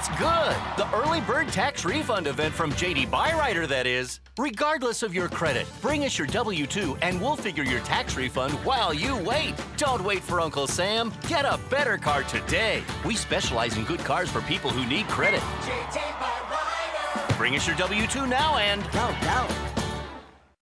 That's good? The early bird tax refund event from JD Byrider, that is. Regardless of your credit, bring us your W 2 and we'll figure your tax refund while you wait. Don't wait for Uncle Sam. Get a better car today. We specialize in good cars for people who need credit. JD Byrider. Bring us your W 2 now and.